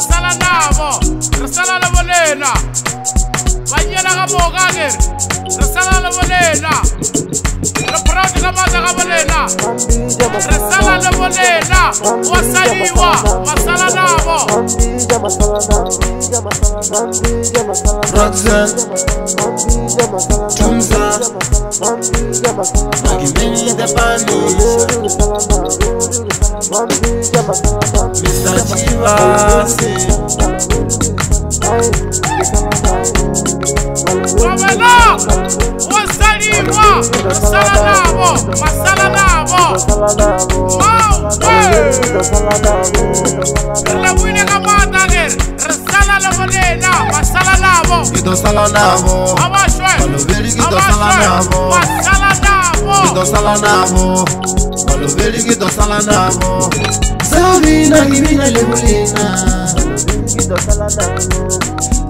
Rasala Navo, Rasala La Valena. banyela ka moka kere re sala le bolena re proud ka maatla ka bolena re sala le bolena wasaliwa masala nabo Mr. Chivas. Baba náà, wọ́n sáré ìmọ̀, masala náà bọ̀, masala náà bọ̀. Máa wẹ̀. Ìlẹ̀kùn ilé ká máa dàgẹ̀, rẹ̀sálà lọ́mọdé náà, masala náà bọ̀. Ìtọ̀sálà náà bọ̀. Ọba ṣọ́ ẹ̀. Olùbérí kìtọ̀sálà náà bọ̀. Masala náà bọ̀. Ìtọ̀sálà náà bọ̀. Olùbérí kìtọ̀sálà náà bọ̀. Sábì náà kìí bí náà lè múlẹ̀ náà. Olùbérí kìtọ̀sálà náà bọ̀.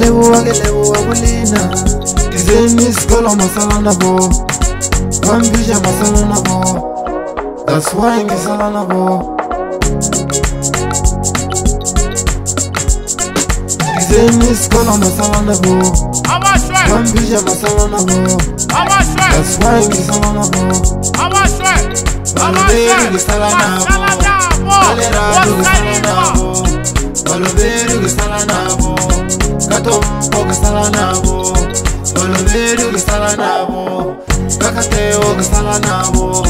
lewo agelewo abulina izemis golo masalana bo one bija masalana gato ogasala nabo oloveri ogasala nabo kakate ogasala nabo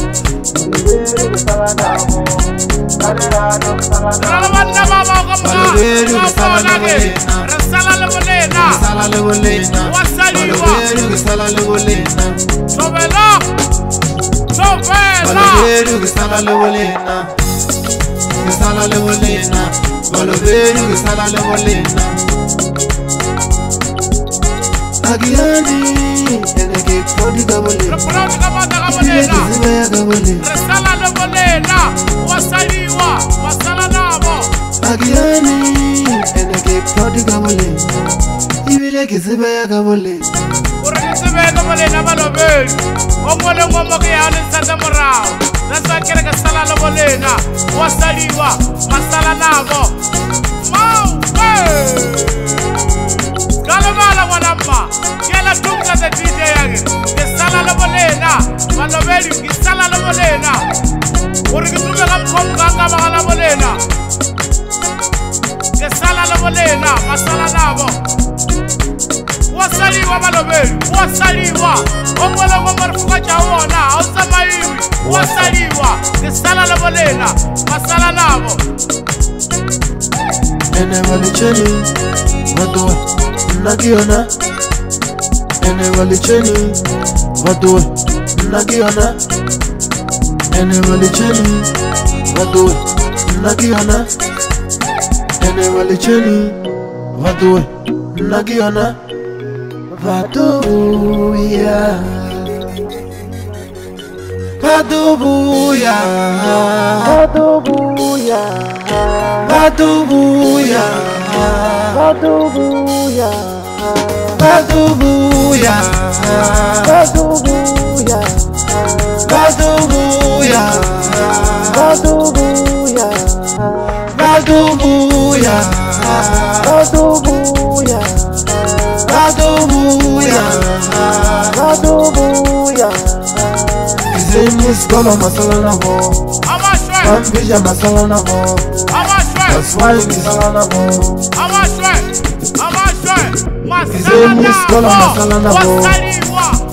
Salalebolena, agilandi eleke podi gabonebaya gabone agilani eleke podi gabone ibile kizibeya gabone omolengomokeyaolesatemorao nasakereke salalobolena wasaliwa masala nabo mosadi ke sala le bolena gore ke tlome ka mokgwa moka ka baga la bolena ke sala le bolena masala labo wa saliwa balobedu wa saliwa o molomo marefoka ja bona ga o tsamaiwe wa saliwa ke sala le bolena masala labo ene ba letšhene batho nna ke yona ene ba letšhene batho nakiona eneo licheni watu nakiona buya, licheni watu nakiona buya, Vadubuya buya, Vadubuya buya, Vadubuya buya. Baduguya Baduguya Baduguya Baduguya Baduguya Baduguya Baduguya Izini skolo masala na ho Bambija masala na ho Maswai misala na ho Amaswe Amaswe Masala na ho Izini skolo masala na ho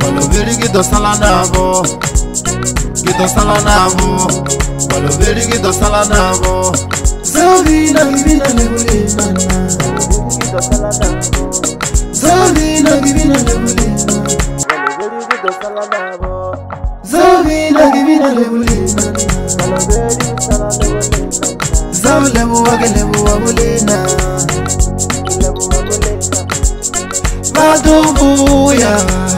balobeli kidosala nabo kidosala nabo balobeli kidosala nabo zobi na bibina nebulimanazobi na bibina nebulimazobi na bibina nebulimana zaulebuwake lebuwa bulina Adobo ya yeah.